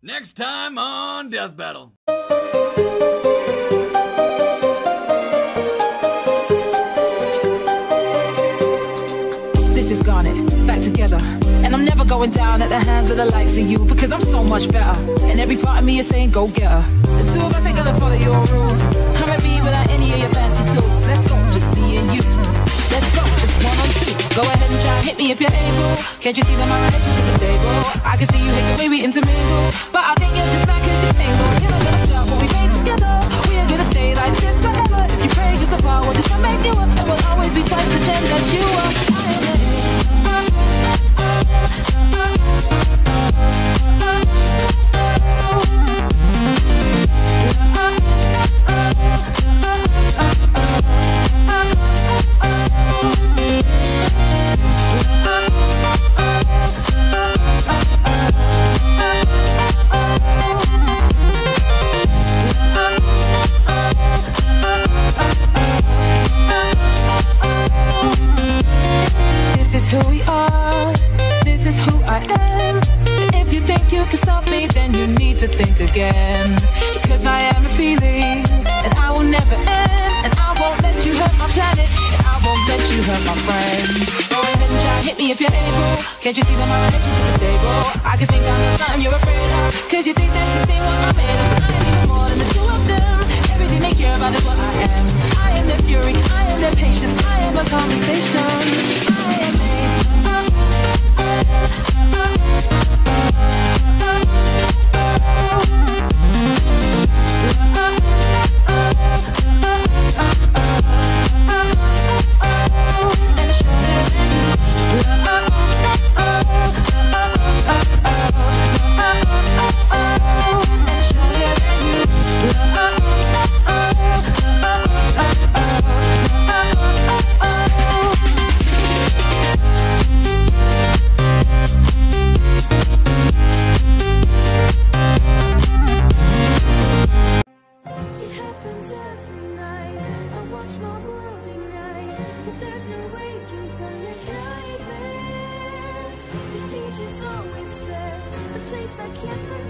Next time on Death Battle. This is Garnet, back together. And I'm never going down at the hands of the likes of you because I'm so much better. And every part of me is saying, go get her. The two of us ain't gonna follow your rules. Come at me without any of your fancy me if you're able. Can't you see that my head is disabled? I can see you hate the way we intermingle. But I think you're just mad again. Cause I am a feeling, and I will never end. And I won't let you hurt my planet, and I won't let you hurt my friends. Go ahead and try, hit me if you're able. Can't you see that my head is disabled? I can sing down to something you're afraid of. Cause you think that you see what I'm made of. I am more than the two of them. Everything they care about is what I am. I am their fury, I am their patience, I am a conversation. Nightmare, this